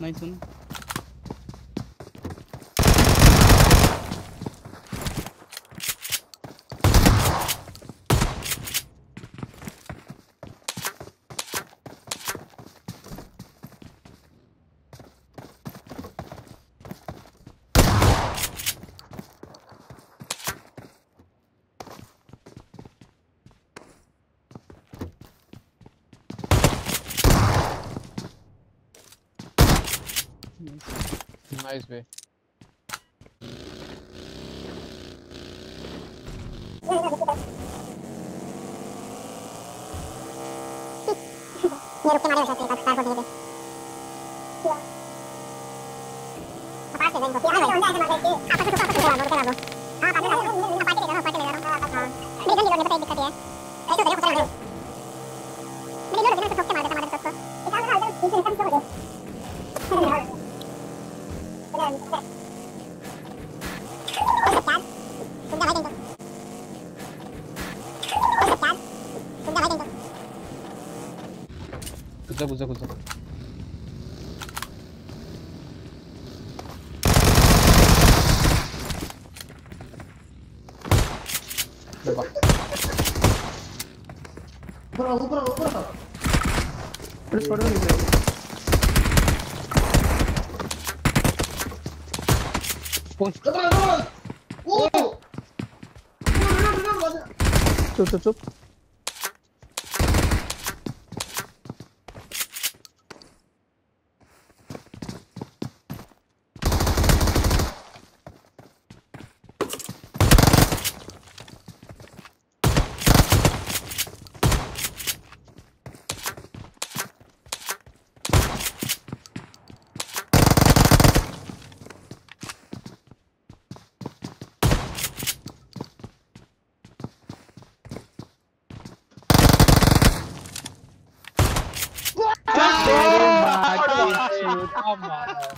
Nineteen. Nice B. Niye rutin arıyor zaten bak sarhoş gibi. Aparte vengo, sí, ahora voy a llamar de Ah, pasa, pasa, pasa, pasa, pasa. Ah, pasa, pasa, aparte de aparte de Ah, Beni dönüyor, nefes dikkat diye. Eso sería justo la Beni diyor, nefes çok kemal de tamam çok. Bir tane daha 보자 보자 보자 대박 브라보 브라보 브라보 그래 버려야 돼. Respawn. Double, double. Oh! Double, double, double. Chup, chup, chup. come on.